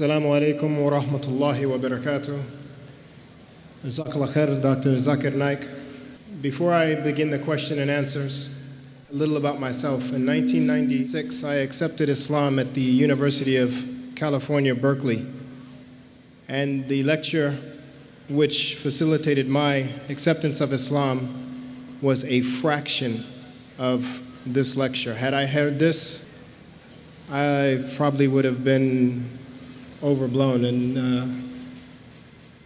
Assalamu alaikum wa rahmatullahi wa barakatuh. Dr. Zakir Naik. Before I begin the question and answers, a little about myself. In 1996, I accepted Islam at the University of California, Berkeley. And the lecture which facilitated my acceptance of Islam was a fraction of this lecture. Had I heard this, I probably would have been overblown. And uh,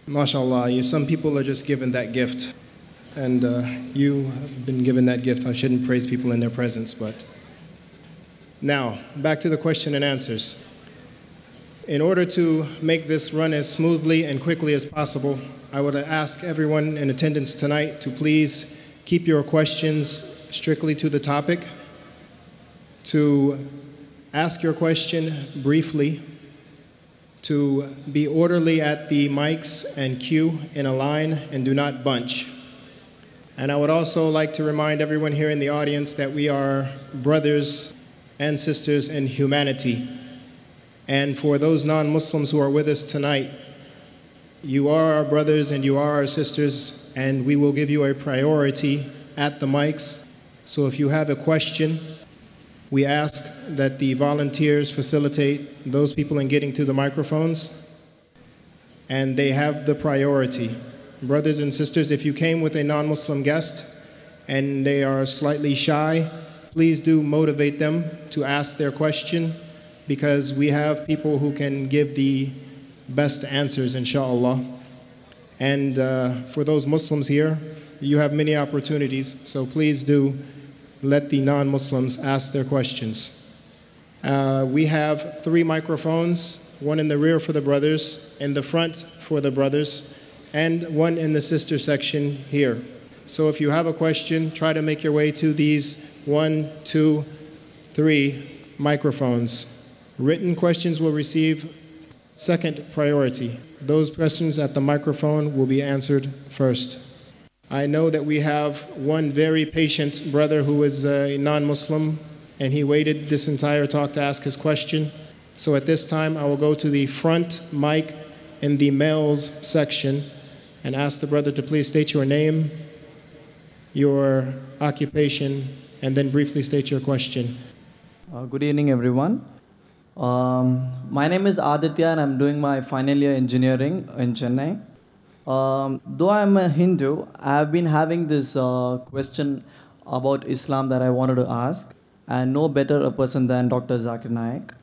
mashallah, you, some people are just given that gift. And uh, you have been given that gift. I shouldn't praise people in their presence, but. Now, back to the question and answers. In order to make this run as smoothly and quickly as possible, I would ask everyone in attendance tonight to please keep your questions strictly to the topic, to ask your question briefly, to be orderly at the mics and queue in a line and do not bunch. And I would also like to remind everyone here in the audience that we are brothers and sisters in humanity. And for those non Muslims who are with us tonight, you are our brothers and you are our sisters, and we will give you a priority at the mics. So if you have a question, we ask that the volunteers facilitate those people in getting to the microphones, and they have the priority. Brothers and sisters, if you came with a non Muslim guest and they are slightly shy, please do motivate them to ask their question because we have people who can give the best answers, inshallah. And uh, for those Muslims here, you have many opportunities, so please do let the non Muslims ask their questions. Uh, we have three microphones one in the rear for the brothers, in the front for the brothers, and one in the sister section here. So if you have a question, try to make your way to these one, two, three microphones. Written questions will receive second priority. Those questions at the microphone will be answered first. I know that we have one very patient brother who is a non Muslim, and he waited this entire talk to ask his question. So at this time, I will go to the front mic in the males section and ask the brother to please state your name, your occupation, and then briefly state your question. Uh, good evening, everyone. Um, my name is Aditya, and I'm doing my final year engineering in Chennai. Um, though I'm a Hindu, I've been having this uh, question about Islam that I wanted to ask, and no better a person than Dr. Zakir Naik.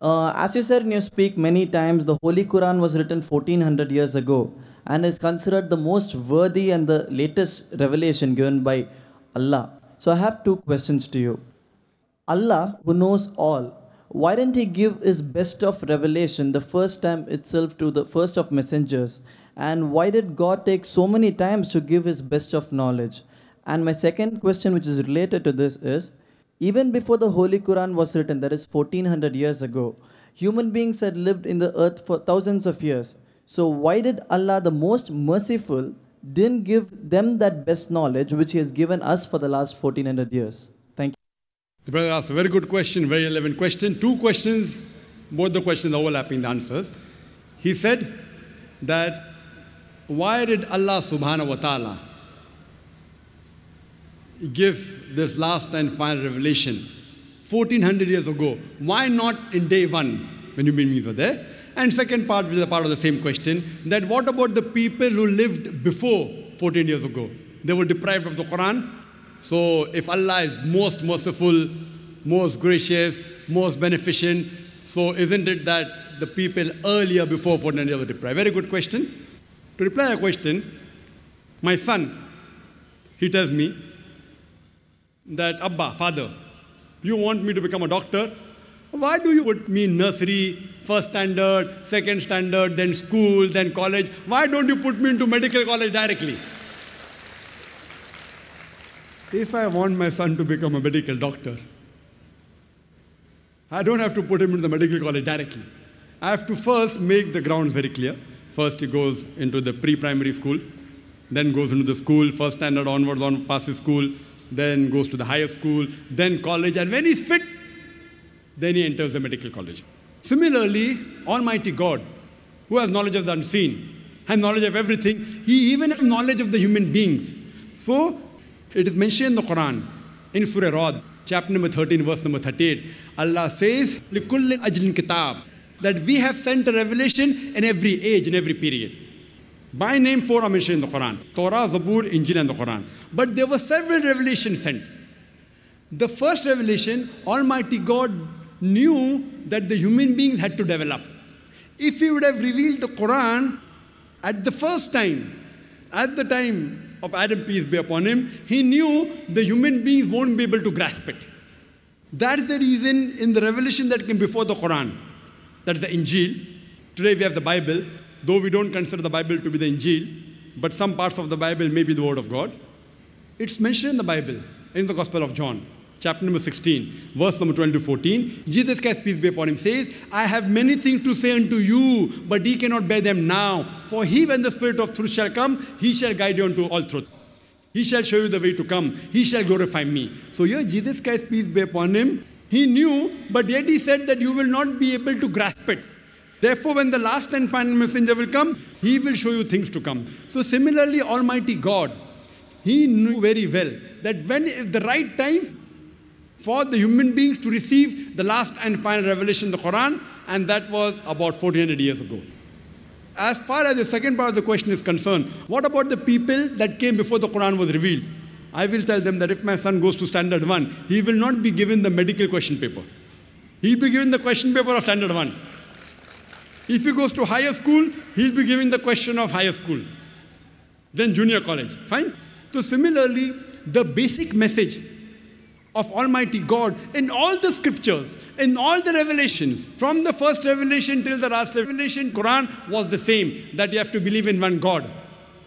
Uh, as you said in your speak many times, the Holy Quran was written 1400 years ago and is considered the most worthy and the latest revelation given by Allah. So I have two questions to you. Allah, who knows all, why didn't He give His best of revelation the first time itself to the first of messengers? And why did God take so many times to give His best of knowledge? And my second question, which is related to this, is even before the Holy Quran was written, that is 1400 years ago, human beings had lived in the earth for thousands of years. So why did Allah, the most merciful, didn't give them that best knowledge which He has given us for the last 1400 years? Thank you. The brother asked a very good question, very relevant question. Two questions, both the questions overlapping the answers. He said that why did Allah subhanahu wa ta'ala give this last and final revelation 1400 years ago? Why not in day one when human beings were there? And second part, which is a part of the same question, that what about the people who lived before 14 years ago? They were deprived of the Quran. So if Allah is most merciful, most gracious, most beneficent, so isn't it that the people earlier before 1400 years were deprived? Very good question. To reply a question, my son, he tells me that, Abba, father, you want me to become a doctor? Why do you put me in nursery, first standard, second standard, then school, then college? Why don't you put me into medical college directly? If I want my son to become a medical doctor, I don't have to put him into the medical college directly. I have to first make the grounds very clear. First, he goes into the pre-primary school, then goes into the school, first standard onwards on passes school, then goes to the higher school, then college, and when he's fit, then he enters the medical college. Similarly, Almighty God, who has knowledge of the unseen, has knowledge of everything, he even has knowledge of the human beings. So it is mentioned in the Quran, in Surah Ra'd, chapter number 13, verse number 38, Allah says, لِكُلِّ أَجْلٍ كِتَابٍ that we have sent a revelation in every age, in every period. By name, four are mentioned in the Quran Torah, Zabur, Injil, and the Quran. But there were several revelations sent. The first revelation, Almighty God knew that the human beings had to develop. If He would have revealed the Quran at the first time, at the time of Adam, peace be upon him, he knew the human beings won't be able to grasp it. That is the reason in the revelation that came before the Quran, that is the Injil. Today we have the Bible, though we don't consider the Bible to be the Injil, but some parts of the Bible may be the Word of God. It's mentioned in the Bible, in the Gospel of John chapter number 16, verse number 12 to 14, Jesus Christ, peace be upon him, says, I have many things to say unto you, but ye cannot bear them now. For he, when the Spirit of truth shall come, he shall guide you unto all truth. He shall show you the way to come. He shall glorify me. So here, Jesus Christ, peace be upon him, he knew, but yet he said that you will not be able to grasp it. Therefore, when the last and final messenger will come, he will show you things to come. So similarly, Almighty God, he knew very well that when is the right time for the human beings to receive the last and final revelation, the Quran, and that was about 1400 years ago. As far as the second part of the question is concerned, what about the people that came before the Quran was revealed? I will tell them that if my son goes to standard one, he will not be given the medical question paper. He'll be given the question paper of standard one. If he goes to higher school, he'll be given the question of higher school. Then junior college. Fine? So, similarly, the basic message of Almighty God in all the scriptures, in all the revelations, from the first revelation till the last revelation, Quran was the same that you have to believe in one God,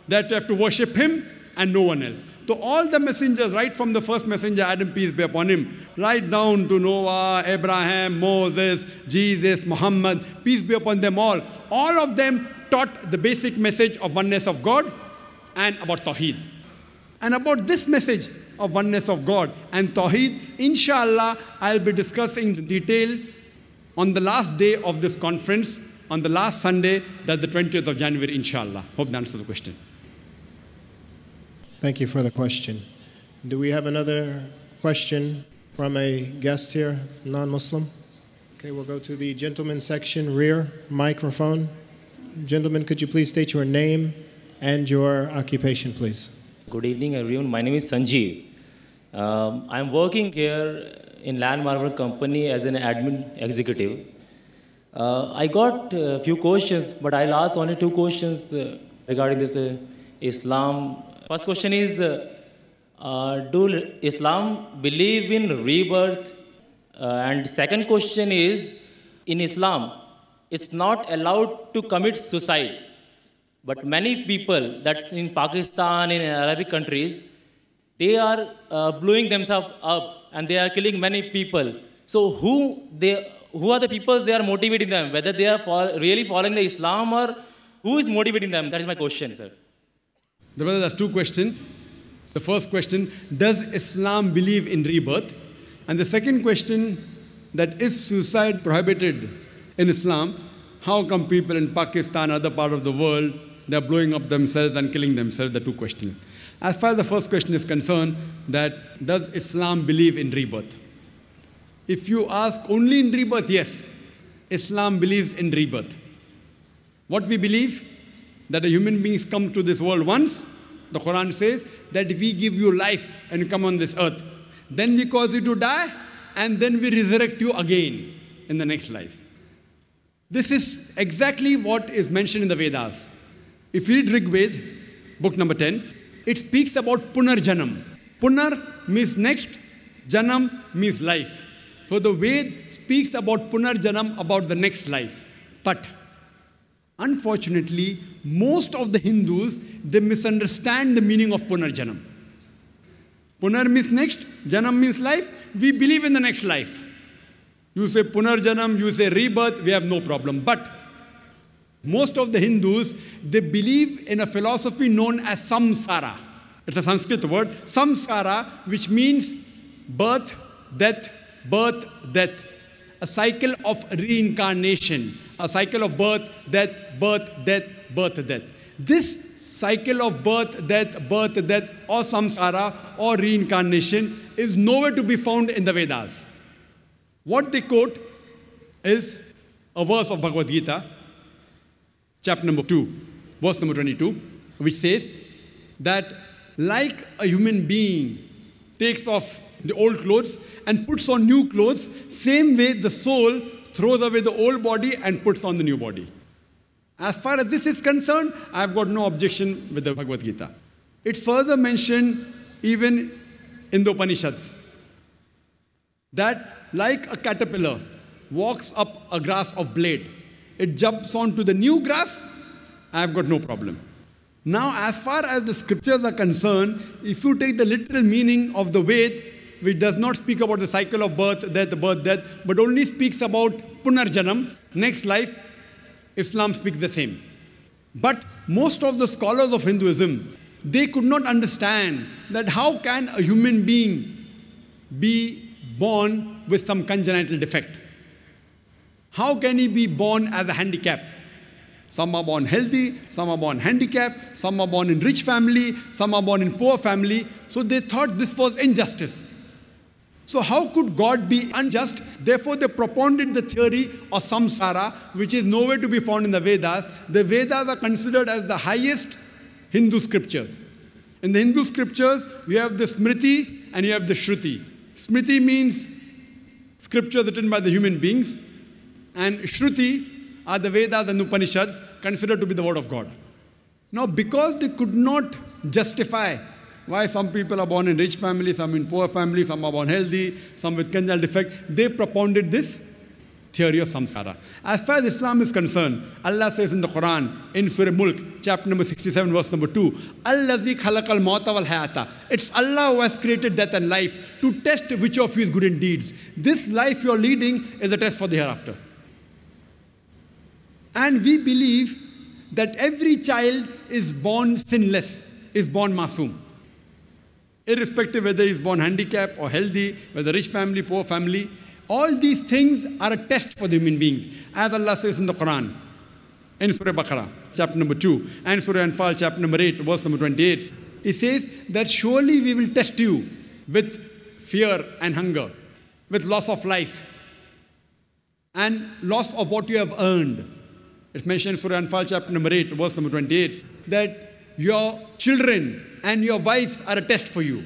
that you have to worship Him and no one else. So all the messengers, right from the first messenger, Adam, peace be upon him, right down to Noah, Abraham, Moses, Jesus, Muhammad, peace be upon them all, all of them taught the basic message of oneness of God and about Tawheed. And about this message, of oneness of God and Tawheed. Inshallah, I'll be discussing in detail on the last day of this conference, on the last Sunday, that the 20th of January, inshallah. Hope that answers the question. Thank you for the question. Do we have another question from a guest here, non Muslim? Okay, we'll go to the gentleman section, rear microphone. Gentlemen, could you please state your name and your occupation, please? Good evening, everyone. My name is Sanjeev. Um, I'm working here in Land Marble Company as an admin executive. Uh, I got a few questions, but I'll ask only two questions uh, regarding this uh, Islam. First question is, uh, do Islam believe in rebirth? Uh, and second question is, in Islam, it's not allowed to commit suicide. But many people that in Pakistan, in Arabic countries, they are uh, blowing themselves up and they are killing many people. So who they who are the people they are motivating them? Whether they are really following the Islam or who is motivating them? That is my question, sir. The brother has two questions. The first question, does Islam believe in rebirth? And the second question, that is suicide prohibited in Islam? How come people in Pakistan, other part of the world, they're blowing up themselves and killing themselves? The two questions. As far as the first question is concerned, that does Islam believe in rebirth? If you ask only in rebirth, yes, Islam believes in rebirth. What we believe? That a human beings come to this world once. The Quran says that we give you life and come on this earth. Then we cause you to die, and then we resurrect you again in the next life. This is exactly what is mentioned in the Vedas. If you read Rig Ved, book number 10, it speaks about Punarjanam. Punar means next, Janam means life. So the Ved speaks about Punarjanam, about the next life. But unfortunately, most of the Hindus, they misunderstand the meaning of Punarjanam. Punar means next, Janam means life. We believe in the next life. You say Punarjanam, you say rebirth, we have no problem. But most of the Hindus, they believe in a philosophy known as samsara. It's a Sanskrit word, samsara, which means birth, death, birth, death. A cycle of reincarnation, a cycle of birth, death, birth, death, birth, death. This cycle of birth, death, birth, death, or samsara, or reincarnation is nowhere to be found in the Vedas. What they quote is a verse of Bhagavad Gita, chapter number 2, verse number 22, which says that like a human being takes off the old clothes and puts on new clothes, same way the soul throws away the old body and puts on the new body. As far as this is concerned, I've got no objection with the Bhagavad Gita. It's further mentioned even in the Upanishads that, like a caterpillar walks up a grass of blade, it jumps onto the new grass, I've got no problem. Now, as far as the scriptures are concerned, if you take the literal meaning of the Ved, which does not speak about the cycle of birth, death, birth, death, but only speaks about Punarjanam, next life, Islam speaks the same. But most of the scholars of Hinduism, they could not understand that how can a human being be born with some congenital defect? How can he be born as a handicap? Some are born healthy, some are born handicapped, some are born in rich family, some are born in poor family. So they thought this was injustice. So how could God be unjust? Therefore, they propounded the theory of samsara, which is nowhere to be found in the Vedas. The Vedas are considered as the highest Hindu scriptures. In the Hindu scriptures, you have the Smriti and you have the Shruti. Smriti means scripture written by the human beings, and Shruti are the Vedas and Upanishads considered to be the word of God. Now, because they could not justify why some people are born in rich families, some in poor families, some are born healthy, some with congenital defect, they propounded this theory of samsara. As far as Islam is concerned, Allah says in the Quran, in Surah Mulk, chapter number 67, verse number 2, Allazi khalaqal wal hayata. It's Allah who has created death and life to test which of you is good in deeds. This life you're leading is a test for the hereafter. And we believe that every child is born sinless, is born masum. Irrespective whether he is born handicapped or healthy, whether rich family, poor family, all these things are a test for the human beings. As Allah says in the Quran, in Surah Baqarah, chapter number 2, and Surah Anfal, chapter number 8, verse number 28, it says that surely we will test you with fear and hunger, with loss of life, and loss of what you have earned. It's mentioned in Surah Anfal, chapter number 8, verse number 28, that your children and your wives are a test for you.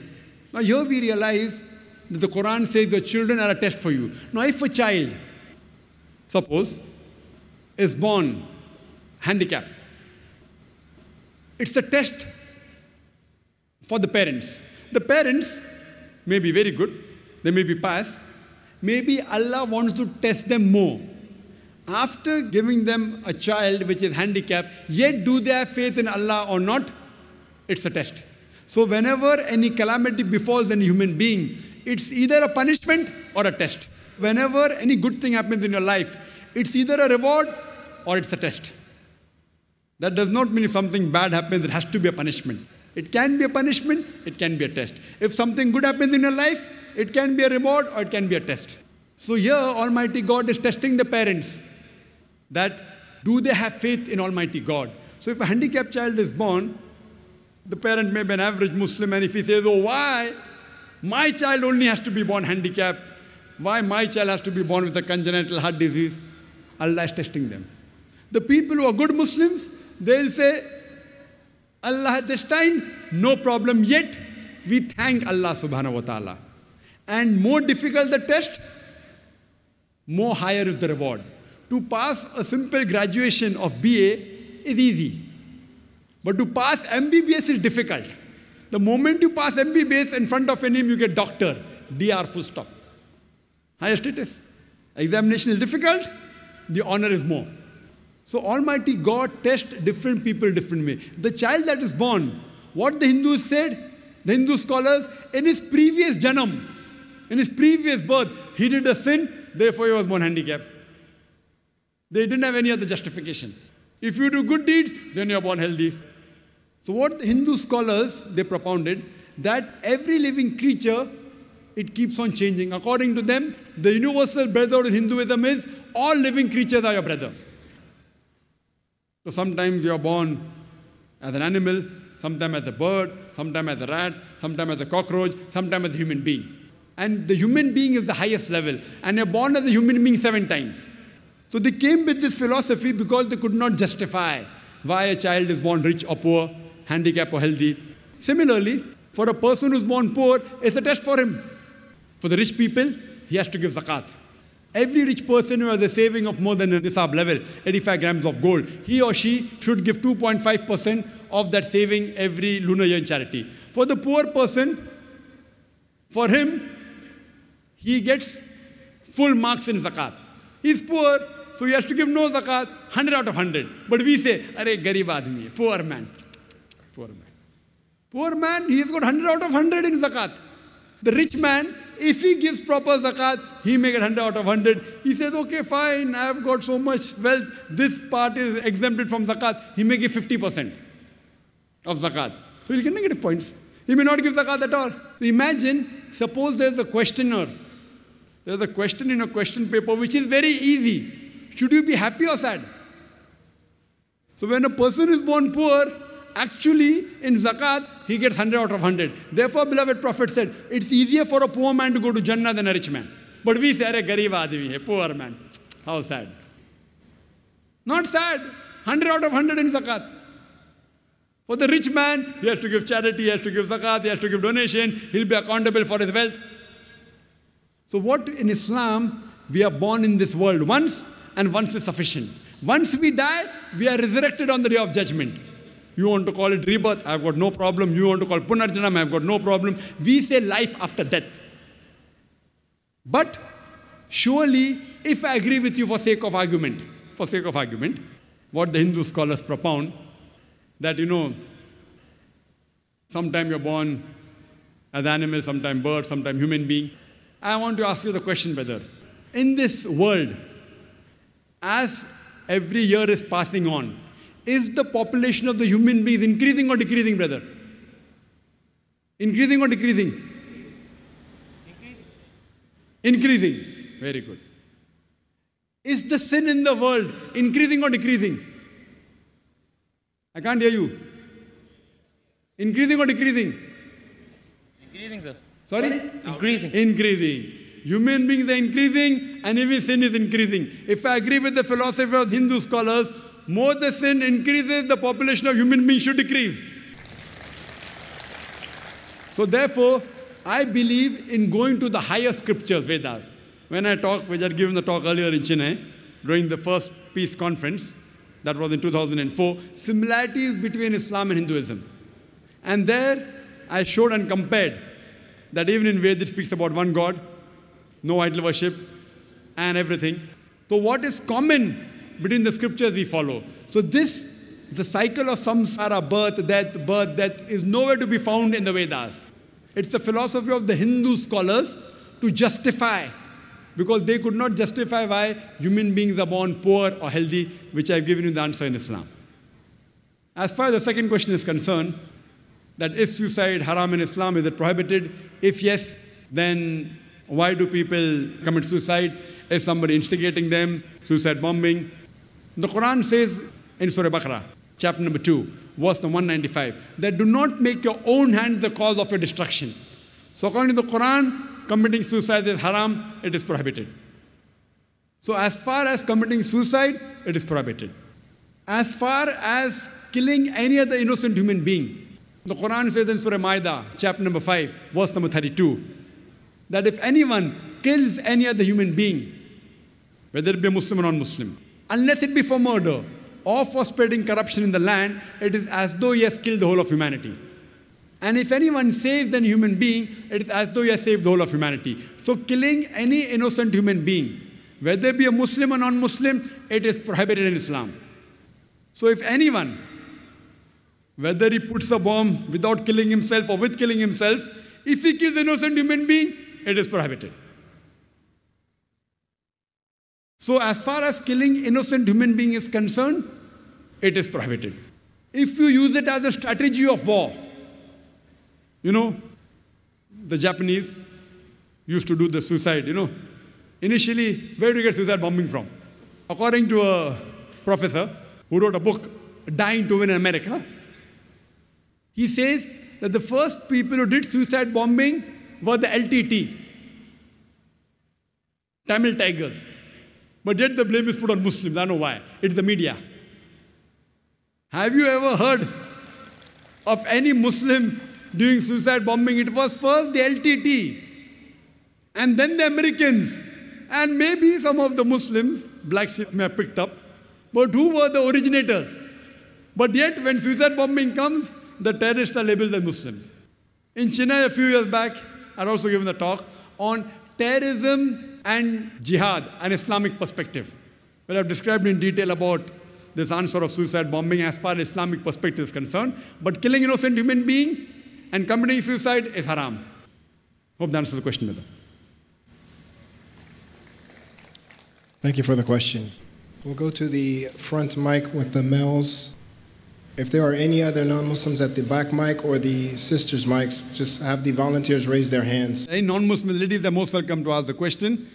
Now, here we realize that the Quran says your children are a test for you. Now, if a child, suppose, is born handicapped, it's a test for the parents. The parents may be very good, they may be pious, maybe Allah wants to test them more. After giving them a child which is handicapped, yet do they have faith in Allah or not? It's a test. So, whenever any calamity befalls any human being, it's either a punishment or a test. Whenever any good thing happens in your life, it's either a reward or it's a test. That does not mean if something bad happens, it has to be a punishment. It can be a punishment, it can be a test. If something good happens in your life, it can be a reward or it can be a test. So here, Almighty God is testing the parents that do they have faith in Almighty God? So if a handicapped child is born, the parent may be an average Muslim, and if he says, Oh, why? My child only has to be born handicapped. Why my child has to be born with a congenital heart disease? Allah is testing them. The people who are good Muslims, they'll say, Allah has destined, no problem. Yet, we thank Allah subhanahu wa ta'ala. And more difficult the test, more higher is the reward. To pass a simple graduation of BA is easy. But to pass MBBS is difficult. The moment you pass MBBS in front of a name, you get doctor, DR full stop. Highest it is. Examination is difficult, the honor is more. So Almighty God tests different people different way. The child that is born, what the Hindus said, the Hindu scholars, in his previous janam, in his previous birth, he did a sin, therefore he was born handicapped. They didn't have any other justification. If you do good deeds, then you're born healthy. So what the Hindu scholars, they propounded, that every living creature, it keeps on changing. According to them, the universal brotherhood in Hinduism is all living creatures are your brothers. So sometimes you're born as an animal, sometimes as a bird, sometimes as a rat, sometimes as a cockroach, sometimes as a human being. And the human being is the highest level. And you're born as a human being seven times. So they came with this philosophy because they could not justify why a child is born rich or poor, handicapped or healthy. Similarly, for a person who's born poor, it's a test for him. For the rich people, he has to give zakat. Every rich person who has a saving of more than a nisab level, 85 grams of gold, he or she should give 2.5% of that saving every lunar year in charity. For the poor person, for him, he gets full marks in zakat. He's poor, so he has to give no zakat, 100 out of 100. But we say, Are garib admi, poor man. Poor man. Poor man, he has got 100 out of 100 in zakat. The rich man, if he gives proper zakat, he may get 100 out of 100. He says, okay, fine, I have got so much wealth. This part is exempted from zakat. He may give 50% of zakat. So he'll get negative points. He may not give zakat at all. So imagine, suppose there's a questioner. There's a question in a question paper which is very easy. Should you be happy or sad? So when a person is born poor, actually in zakat, he gets 100 out of 100. Therefore, beloved Prophet said, it's easier for a poor man to go to Jannah than a rich man. But we say, a garib admi hai, poor man. How sad. Not sad. 100 out of 100 in zakat. For the rich man, he has to give charity, he has to give zakat, he has to give donation, he'll be accountable for his wealth. So, what in Islam, we are born in this world once, and once is sufficient. Once we die, we are resurrected on the day of judgment. You want to call it rebirth, I've got no problem. You want to call punarjanam, I've got no problem. We say life after death. But surely, if I agree with you for sake of argument, for sake of argument, what the Hindu scholars propound, that you know, sometime you're born as animal, sometime bird, sometime human being. I want to ask you the question, brother. In this world, as every year is passing on, is the population of the human beings increasing or decreasing, brother? Increasing or decreasing? Increasing. Very good. Is the sin in the world increasing or decreasing? I can't hear you. Increasing or decreasing? Increasing, sir. Sorry? Increasing. Increasing. Human beings are increasing and even sin is increasing. If I agree with the philosophy of Hindu scholars, more the sin increases, the population of human beings should decrease. So therefore, I believe in going to the higher scriptures, Vedas. When I talk, which I had given the talk earlier in Chennai, during the first peace conference, that was in 2004, similarities between Islam and Hinduism. And there I showed and compared that even in Vedas it speaks about one God, no idol worship, and everything. So what is common between the scriptures we follow? So this, the cycle of samsara, birth, death, birth, death, is nowhere to be found in the Vedas. It's the philosophy of the Hindu scholars to justify, because they could not justify why human beings are born poor or healthy, which I've given you the answer in Islam. As far as the second question is concerned, that is suicide haram in Islam? Is it prohibited? If yes, then why do people commit suicide? Is somebody instigating them? Suicide bombing? The Quran says in Surah Baqarah, chapter number 2, verse number 195, that do not make your own hands the cause of your destruction. So according to the Quran, committing suicide is haram, it is prohibited. So as far as committing suicide, it is prohibited. As far as killing any other innocent human being, the Quran says in Surah Maida, chapter number 5, verse number 32, that if anyone kills any other human being, whether it be a Muslim or non-Muslim, unless it be for murder or for spreading corruption in the land, it is as though he has killed the whole of humanity. And if anyone saves an human being, it is as though he has saved the whole of humanity. So killing any innocent human being, whether it be a Muslim or non-Muslim, it is prohibited in Islam. So if anyone, whether he puts a bomb without killing himself or with killing himself, if he kills an innocent human being, it is prohibited. So, as far as killing innocent human being is concerned, it is prohibited. If you use it as a strategy of war, you know, the Japanese used to do the suicide, you know, Initially, where do you get suicide bombing from? According to a professor who wrote a book, Dying to Win in America, he says that the first people who did suicide bombing were the LTT, Tamil Tigers. But yet the blame is put on Muslims. I know why. It's the media. Have you ever heard of any Muslim doing suicide bombing? It was first the LTT and then the Americans. And maybe some of the Muslims, black sheep may have picked up. But who were the originators? But yet, when suicide bombing comes, the terrorists are labeled as Muslims. In Chennai, a few years back, I had also given a talk on terrorism and jihad, an Islamic perspective, where I've described in detail about this answer of suicide bombing as far as Islamic perspective is concerned. But killing innocent human being and committing suicide is haram. Hope that answers the question, brother. Thank you for the question. We'll go to the front mic with the males. If there are any other non-Muslims at the back mic or the sisters' mics, just have the volunteers raise their hands. Any non-Muslim ladies are most welcome to ask the question.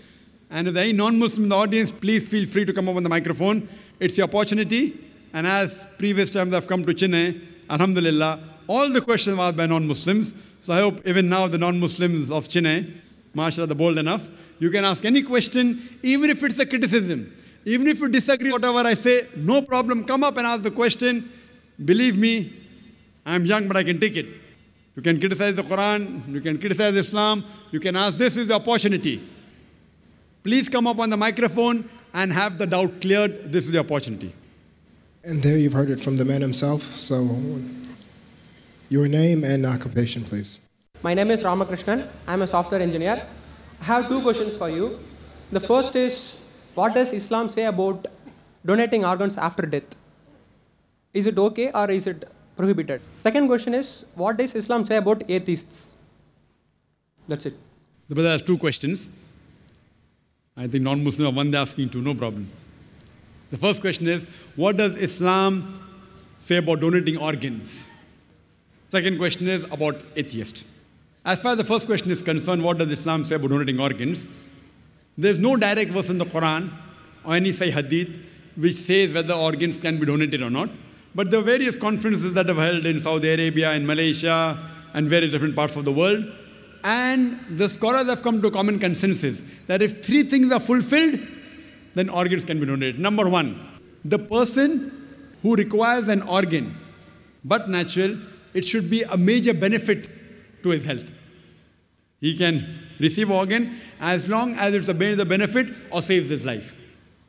And if there are any non-Muslim in the audience, please feel free to come up on the microphone. It's your opportunity. And as previous times I've come to Chennai, Alhamdulillah, all the questions were asked by non-Muslims. So I hope even now the non-Muslims of Chennai, mashallah, are bold enough. You can ask any question, even if it's a criticism. Even if you disagree whatever I say, no problem. Come up and ask the question. Believe me, I'm young, but I can take it. You can criticize the Quran, you can criticize Islam, you can ask, this is the opportunity. Please come up on the microphone and have the doubt cleared. This is the opportunity. And there you've heard it from the man himself. So, your name and occupation, please. My name is Ramakrishnan. I'm a software engineer. I have two questions for you. The first is what does Islam say about donating organs after death? Is it okay or is it prohibited? Second question is what does Islam say about atheists? That's it. The brother has two questions. I think non-Muslim are one asking two, no problem. The first question is, what does Islam say about donating organs? Second question is about atheist. As far as the first question is concerned, what does Islam say about donating organs? There's no direct verse in the Quran or any Sahih Hadith which says whether organs can be donated or not. But are various conferences that have held in Saudi Arabia, in Malaysia, and various different parts of the world. And the scholars have come to a common consensus that if three things are fulfilled, then organs can be donated. Number one, the person who requires an organ, but natural, it should be a major benefit to his health. He can receive organ as long as it's a major benefit or saves his life.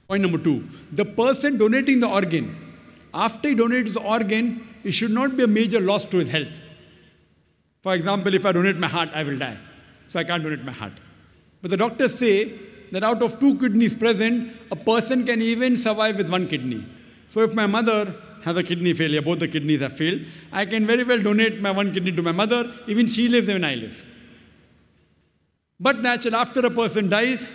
Point number two, the person donating the organ, after he donates his organ, it should not be a major loss to his health. For example, if I donate my heart, I will die. So I can't donate my heart. But the doctors say that out of two kidneys present, a person can even survive with one kidney. So if my mother has a kidney failure, both the kidneys have failed, I can very well donate my one kidney to my mother, even she lives, even I live. But naturally, after a person dies,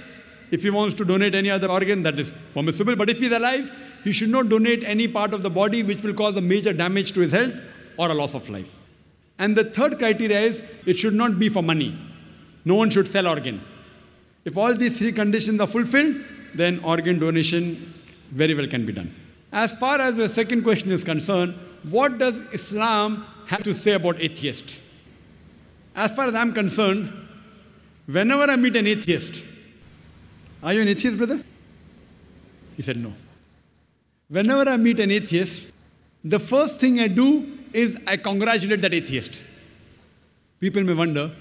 if he wants to donate any other organ, that is permissible. But if he's alive, he should not donate any part of the body which will cause a major damage to his health or a loss of life. And the third criteria is it should not be for money. No one should sell organ. If all these three conditions are fulfilled, then organ donation very well can be done. As far as the second question is concerned, what does Islam have to say about atheists? As far as I'm concerned, whenever I meet an atheist, are you an atheist, brother? He said, no. Whenever I meet an atheist, the first thing I do is I congratulate that atheist. People may wonder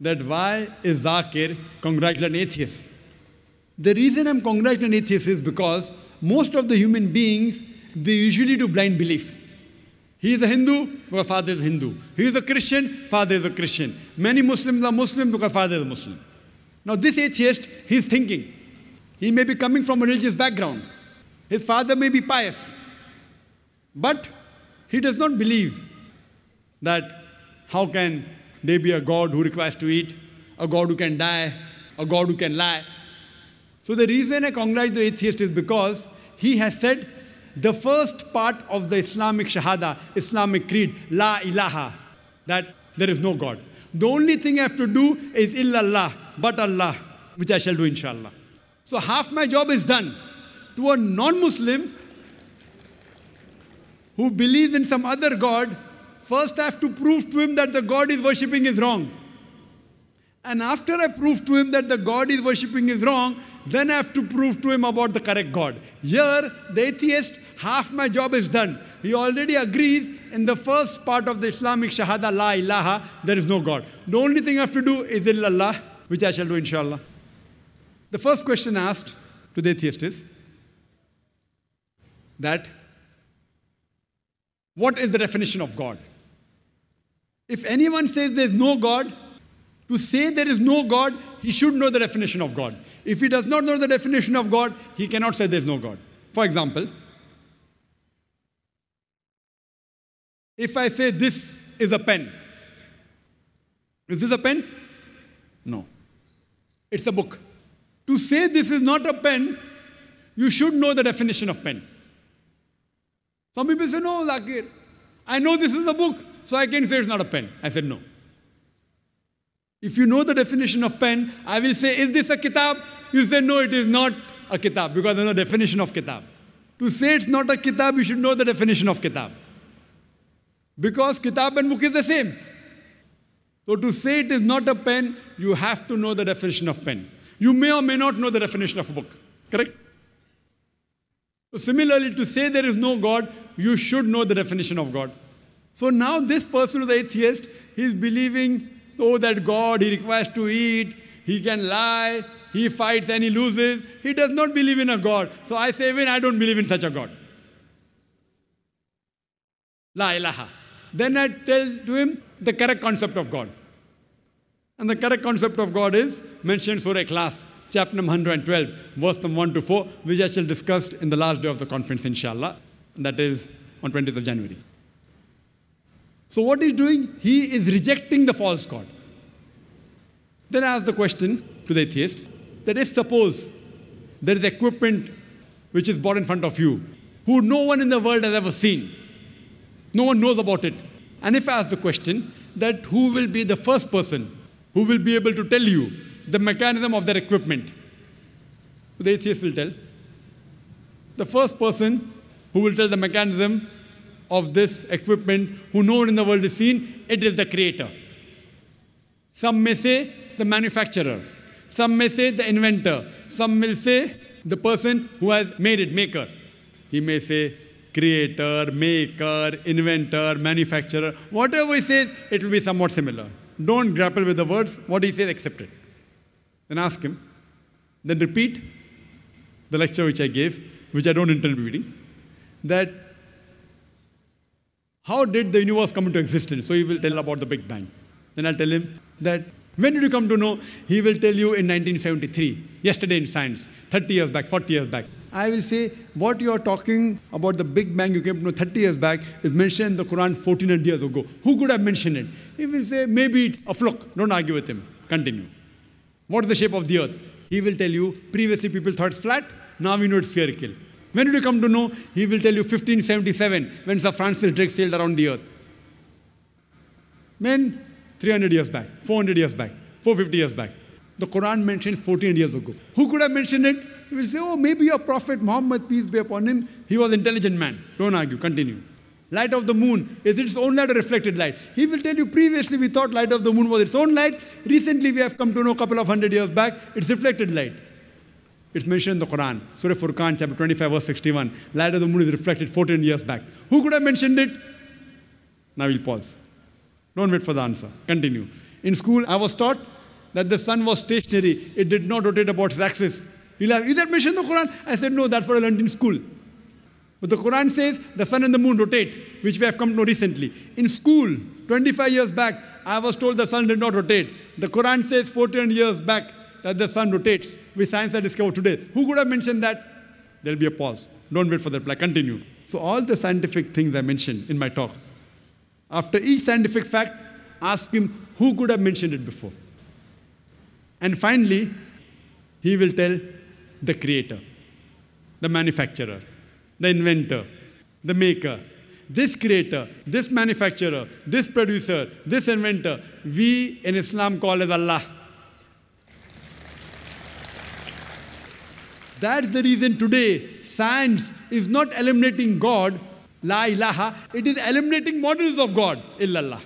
that why is Zakir congratulating atheists? The reason I'm congratulating atheists is because most of the human beings, they usually do blind belief. He is a Hindu because father is Hindu. He is a Christian, father is a Christian. Many Muslims are Muslim because father is a Muslim. Now this atheist, he's thinking. He may be coming from a religious background. His father may be pious. But he does not believe that how can there be a God who requires to eat, a God who can die, a God who can lie. So the reason I congratulate the atheist is because he has said the first part of the Islamic Shahada, Islamic creed, La ilaha, that there is no God. The only thing I have to do is illallah, but Allah. which I shall do inshallah. So half my job is done. To a non-Muslim who believes in some other God, first I have to prove to him that the God is worshipping is wrong. And after I prove to him that the God is worshipping is wrong, then I have to prove to him about the correct God. Here, the atheist, half my job is done. He already agrees in the first part of the Islamic Shahada, La ilaha, there is no God. The only thing I have to do is illallah, which I shall do inshallah. The first question asked to the atheist is that what is the definition of God? If anyone says there is no God, to say there is no God, he should know the definition of God. If he does not know the definition of God, he cannot say there is no God. For example, if I say this is a pen, is this a pen? No. It's a book. To say this is not a pen, you should know the definition of pen. Some people say, no, Zakir, I know this is a book, so I can say it's not a pen. I said, no. If you know the definition of pen, I will say, is this a kitab? You say, no, it is not a kitab because there's no definition of kitab. To say it's not a kitab, you should know the definition of kitab. Because kitab and book is the same. So to say it is not a pen, you have to know the definition of pen. You may or may not know the definition of a book. Correct? So similarly, to say there is no God, you should know the definition of God. So now this person who is atheist, he is believing, oh, that God, he requires to eat, he can lie, he fights and he loses. He does not believe in a God. So I say, even I don't believe in such a God. La ilaha. Then I tell to him the correct concept of God. And the correct concept of God is mentioned Surah Ikhlas, chapter number 112, verse number 1 to 4, which I shall discuss in the last day of the conference, inshallah. That is on 20th of January. So what he's doing? He is rejecting the false God. Then I ask the question to the atheist that if suppose there is equipment which is brought in front of you, who no one in the world has ever seen, no one knows about it. And if I ask the question that who will be the first person who will be able to tell you the mechanism of their equipment, the atheist will tell. The first person who will tell the mechanism of this equipment, who no one in the world has seen, it is the creator. Some may say the manufacturer. Some may say the inventor. Some will say the person who has made it, maker. He may say creator, maker, inventor, manufacturer. Whatever he says, it will be somewhat similar. Don't grapple with the words. What he says, accept it. Then ask him. Then repeat the lecture which I gave, which I don't intend repeating. That how did the universe come into existence? So he will tell about the Big Bang. Then I'll tell him that when did you come to know? He will tell you in 1973, yesterday in science, 30 years back, 40 years back. I will say, what you are talking about the Big Bang you came to know 30 years back is mentioned in the Quran 1400 years ago. Who could have mentioned it? He will say, maybe it's a fluke. Don't argue with him. Continue. What is the shape of the earth? He will tell you, previously people thought it's flat, now we know it's spherical. When did you come to know? He will tell you 1577, when Sir Francis Drake sailed around the earth. When 300 years back, 400 years back, 450 years back. The Quran mentions 14 years ago. Who could have mentioned it? You will say, oh, maybe a prophet, Muhammad, peace be upon him, he was intelligent man. Don't argue, continue. Light of the moon, is its own light or reflected light? He will tell you previously we thought light of the moon was its own light. Recently we have come to know a couple of hundred years back, it's reflected light. It's mentioned in the Quran, Surah Furqan, chapter 25, verse 61. Light of the moon is reflected 14 years back. Who could have mentioned it? Now we'll pause. Don't wait for the answer. Continue. In school, I was taught that the sun was stationary. It did not rotate about its axis. You'll have, is that mentioned in the Quran? I said, no, that's what I learned in school. But the Quran says the sun and the moon rotate, which we have come to know recently. In school, 25 years back, I was told the sun did not rotate. The Quran says 14 years back that the sun rotates, which science has discovered today. Who could have mentioned that? There'll be a pause. Don't wait for the reply. Continue. So all the scientific things I mentioned in my talk, after each scientific fact, ask him who could have mentioned it before. And finally, he will tell the creator, the manufacturer, the inventor, the maker. This creator, this manufacturer, this producer, this inventor, we in Islam call as Allah. That's the reason today science is not eliminating God, la ilaha, it is eliminating models of God, illallah.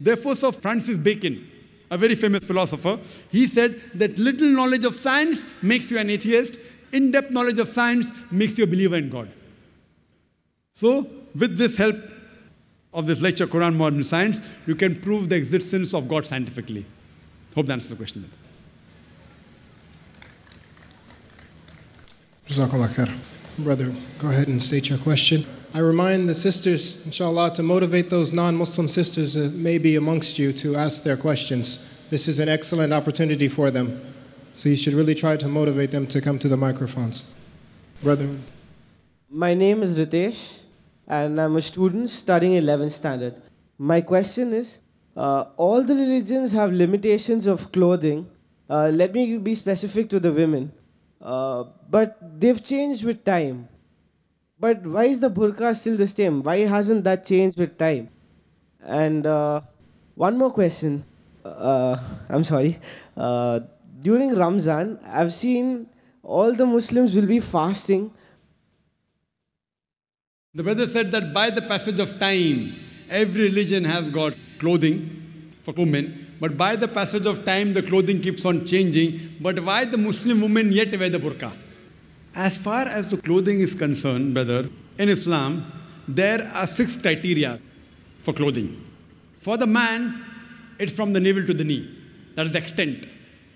Therefore, Sir Francis Bacon, a very famous philosopher, he said that little knowledge of science makes you an atheist, in depth knowledge of science makes you a believer in God. So, with this help of this lecture, Quran Modern Science, you can prove the existence of God scientifically. Hope that answers the question. Jazakallah khair. Brother, go ahead and state your question. I remind the sisters, inshallah, to motivate those non Muslim sisters that may be amongst you to ask their questions. This is an excellent opportunity for them. So you should really try to motivate them to come to the microphones. Brother. My name is Ritesh, and I'm a student studying 11th standard. My question is uh, all the religions have limitations of clothing. Uh, let me be specific to the women. Uh, but they've changed with time. But why is the burqa still the same? Why hasn't that changed with time? And uh, one more question. Uh, I'm sorry. Uh, during Ramzan, I've seen all the Muslims will be fasting. The brother said that by the passage of time, every religion has got clothing for women, but by the passage of time, the clothing keeps on changing. But why the Muslim women yet wear the burqa? As far as the clothing is concerned, brother, in Islam, there are six criteria for clothing. For the man, it's from the navel to the knee. That is the extent.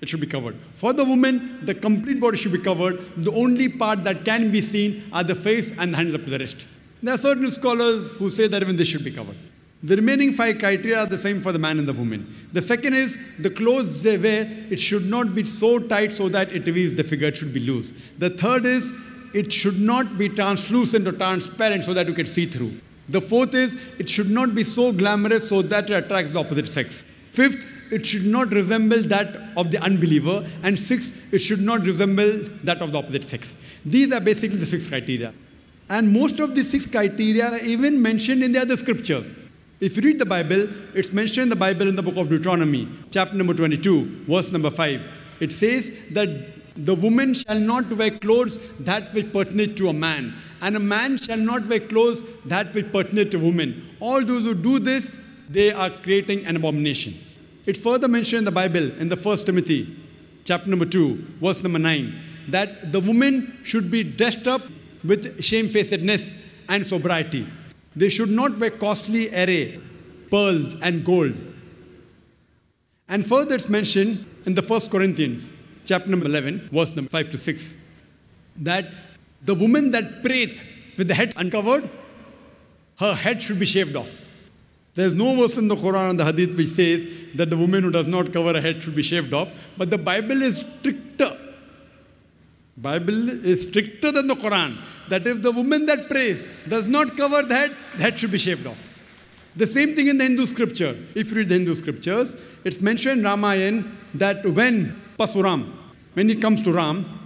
It should be covered. For the woman, the complete body should be covered. The only part that can be seen are the face and the hands up to the wrist. There are certain scholars who say that even this should be covered. The remaining five criteria are the same for the man and the woman. The second is the clothes they wear, it should not be so tight so that it reveals the figure, it should be loose. The third is it should not be translucent or transparent so that you can see through. The fourth is it should not be so glamorous so that it attracts the opposite sex. Fifth, it should not resemble that of the unbeliever. And sixth, it should not resemble that of the opposite sex. These are basically the six criteria. And most of these six criteria are even mentioned in the other scriptures. If you read the Bible, it's mentioned in the Bible in the book of Deuteronomy, chapter number 22, verse number 5. It says that the woman shall not wear clothes that which pertain to a man, and a man shall not wear clothes that which pertain to a woman. All those who do this, they are creating an abomination. It's further mentioned in the Bible in the First Timothy, chapter number 2, verse number 9, that the woman should be dressed up with shamefacedness and sobriety. They should not wear costly array, pearls and gold. And further it's mentioned in the First Corinthians, chapter number 11, verse number 5 to 6, that the woman that prayeth with the head uncovered, her head should be shaved off. There's no verse in the Quran and the Hadith which says that the woman who does not cover her head should be shaved off, but the Bible is stricter. Bible is stricter than the Quran that if the woman that prays does not cover the head, the head should be shaved off. The same thing in the Hindu scripture. If you read the Hindu scriptures, it's mentioned in Ramayan that when Parashuram, when he comes to Ram,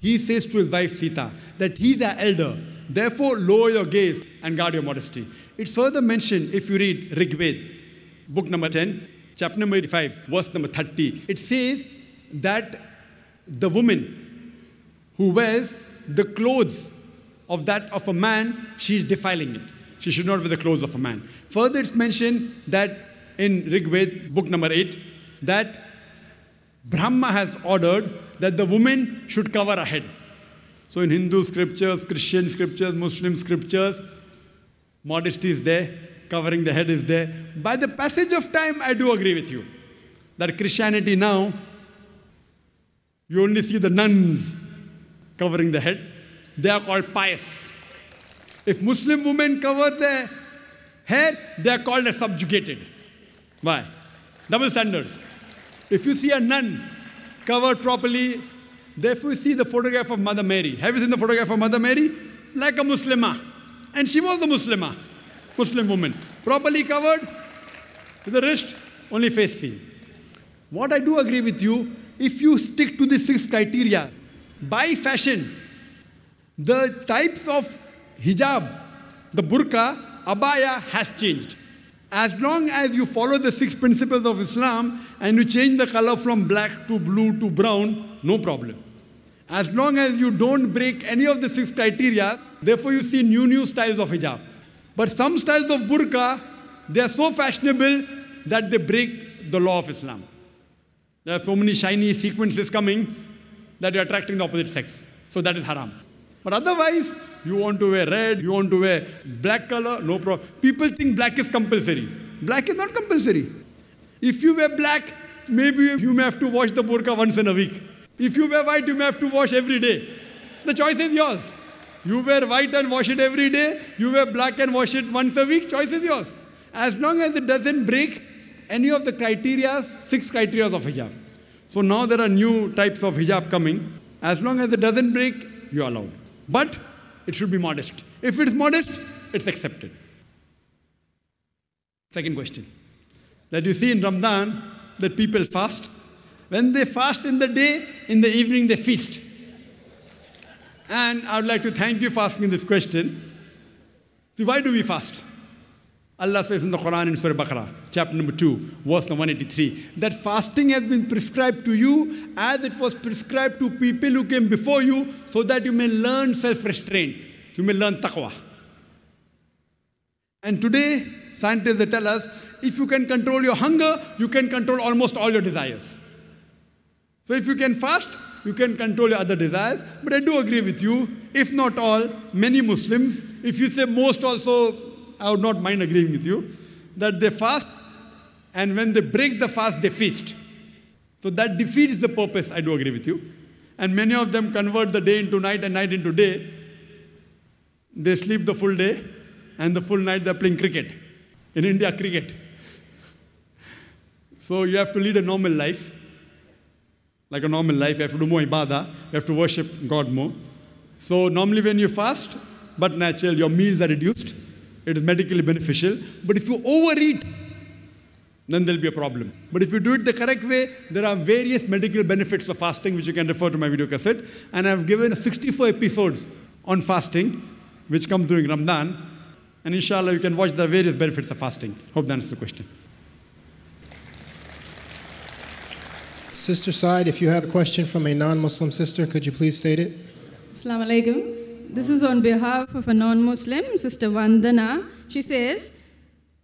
he says to his wife Sita that he's the elder. Therefore, lower your gaze and guard your modesty. It's further mentioned if you read Rig Veda, book number 10, chapter number 85, verse number 30. It says that the woman who wears the clothes of that of a man, she is defiling it. She should not wear the clothes of a man. Further, it's mentioned that in Rig Veda, book number 8, that Brahma has ordered that the woman should cover her head. So in Hindu scriptures, Christian scriptures, Muslim scriptures, modesty is there, covering the head is there. By the passage of time, I do agree with you that Christianity now, you only see the nuns covering the head. They are called pious. If Muslim women cover their hair, they are called as subjugated. Why? Double standards. If you see a nun covered properly, therefore you see the photograph of Mother Mary. Have you seen the photograph of Mother Mary? Like a Muslimah. And she was a Muslimah, Muslim woman. Properly covered, with the wrist, only face seen. What I do agree with you, if you stick to the six criteria, by fashion, the types of hijab, the burqa, abaya has changed. As long as you follow the six principles of Islam and you change the color from black to blue to brown, no problem. As long as you don't break any of the six criteria, therefore you see new, new styles of hijab. But some styles of burqa, they are so fashionable that they break the law of Islam. There are so many shiny sequences coming that you're attracting the opposite sex. So that is haram. But otherwise, you want to wear red, you want to wear black color, no problem. People think black is compulsory. Black is not compulsory. If you wear black, maybe you may have to wash the burqa once in a week. If you wear white, you may have to wash every day. The choice is yours. You wear white and wash it every day. You wear black and wash it once a week. Choice is yours. As long as it doesn't break any of the criteria, six criteria of hijab. So now there are new types of hijab coming. As long as it doesn't break, you're allowed. But it should be modest. If it's modest, it's accepted. Second question. That you see in Ramadan that people fast. When they fast in the day, in the evening they feast. And I would like to thank you for asking this question. See, why do we fast? Allah says in the Quran in Surah Baqarah, chapter number 2, verse number 183, that fasting has been prescribed to you as it was prescribed to people who came before you so that you may learn self restraint, you may learn taqwa. And today, scientists they tell us if you can control your hunger, you can control almost all your desires. So if you can fast, you can control your other desires. But I do agree with you, if not all, many Muslims, if you say most also, I would not mind agreeing with you, that they fast and when they break the fast, they feast. So that defeats the purpose, I do agree with you. And many of them convert the day into night and night into day. They sleep the full day and the full night they're playing cricket. In India, cricket. So you have to lead a normal life. Like a normal life, you have to do more ibadah, you have to worship God more. So normally when you fast, but natural, your meals are reduced. It is medically beneficial. But if you overeat, then there'll be a problem. But if you do it the correct way, there are various medical benefits of fasting, which you can refer to my video cassette. And I've given 64 episodes on fasting, which come during Ramadan. And inshallah, you can watch the various benefits of fasting. Hope that answers the question. Sister side, if you have a question from a non Muslim sister, could you please state it? Assalamu alaikum. This is on behalf of a non Muslim, Sister Vandana. She says,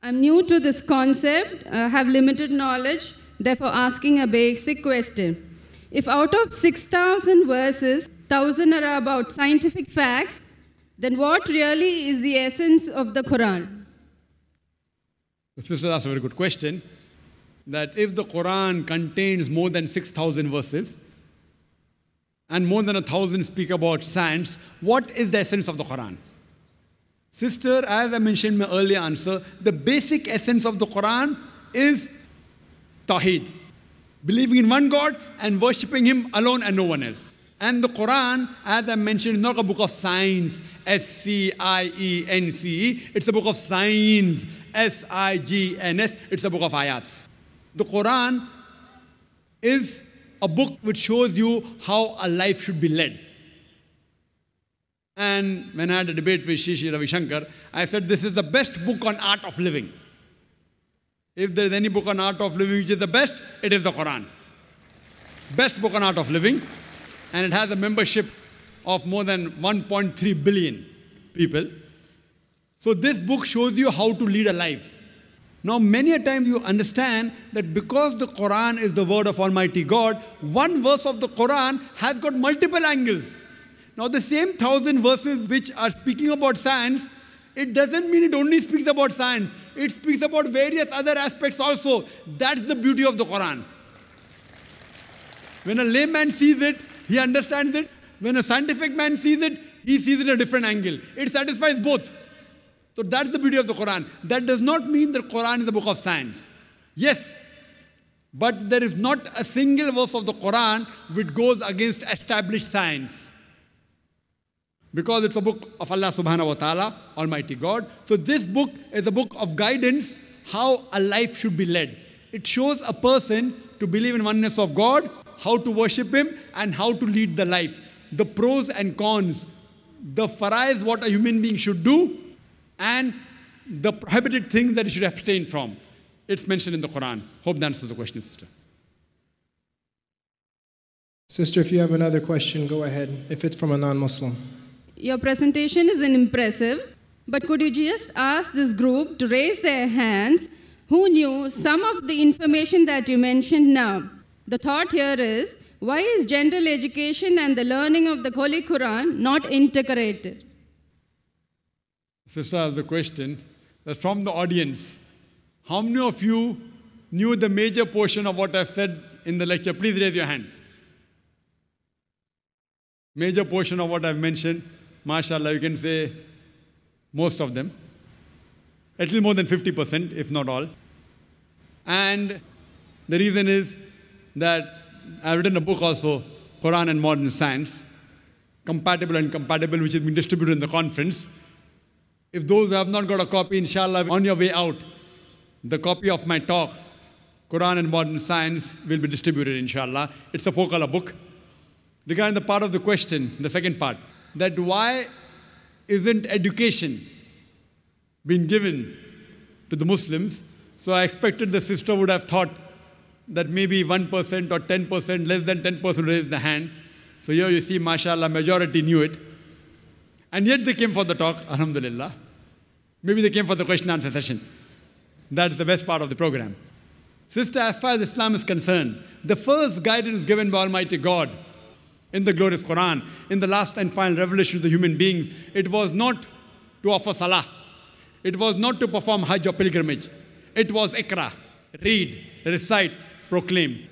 I'm new to this concept, uh, have limited knowledge, therefore asking a basic question. If out of 6,000 verses, 1,000 are about scientific facts, then what really is the essence of the Quran? Sister asked a very good question. That if the Quran contains more than 6,000 verses, and more than a thousand speak about science. What is the essence of the Quran? Sister, as I mentioned in my earlier answer, the basic essence of the Quran is Tawheed. Believing in one God and worshipping Him alone and no one else. And the Quran, as I mentioned, is not a book of science, S C I E N C E. It's a book of signs, S I G N S. It's a book of ayats. The Quran is a book which shows you how a life should be led. And when I had a debate with Sri Sri Ravi Shankar, I said, This is the best book on art of living. If there is any book on art of living which is the best, it is the Quran. Best book on art of living. And it has a membership of more than 1.3 billion people. So this book shows you how to lead a life. Now, many a times you understand that because the Quran is the word of Almighty God, one verse of the Quran has got multiple angles. Now, the same thousand verses which are speaking about science, it doesn't mean it only speaks about science. It speaks about various other aspects also. That's the beauty of the Quran. When a layman sees it, he understands it. When a scientific man sees it, he sees it in a different angle. It satisfies both. So that's the beauty of the Quran. That does not mean that Quran is a book of science. Yes, but there is not a single verse of the Quran which goes against established science. Because it's a book of Allah subhanahu wa ta'ala, Almighty God. So this book is a book of guidance, how a life should be led. It shows a person to believe in oneness of God, how to worship Him, and how to lead the life. The pros and cons, the farais, what a human being should do, and the prohibited things that you should abstain from. It's mentioned in the Quran. Hope that answers the question, sister. Sister, if you have another question, go ahead. If it's from a non Muslim. Your presentation is impressive, but could you just ask this group to raise their hands who knew some of the information that you mentioned now? The thought here is why is general education and the learning of the Holy Quran not integrated? Sister has a question that from the audience, how many of you knew the major portion of what I've said in the lecture? Please raise your hand. Major portion of what I've mentioned, mashallah, you can say most of them. At least more than 50%, if not all. And the reason is that I've written a book also, Quran and Modern Science, compatible and compatible, which has been distributed in the conference. If those have not got a copy, inshallah, on your way out, the copy of my talk, Quran and Modern Science, will be distributed, inshallah. It's a four color book. Regarding the part of the question, the second part, that why isn't education being given to the Muslims? So I expected the sister would have thought that maybe 1% or 10%, less than 10% raised the hand. So here you see, mashallah, majority knew it. And yet they came for the talk, alhamdulillah. Maybe they came for the question answer session. That's the best part of the program. Sister, as far as Islam is concerned, the first guidance given by Almighty God in the glorious Quran, in the last and final revelation to the human beings, it was not to offer salah. It was not to perform hajj or pilgrimage. It was ikra, read, recite, proclaim.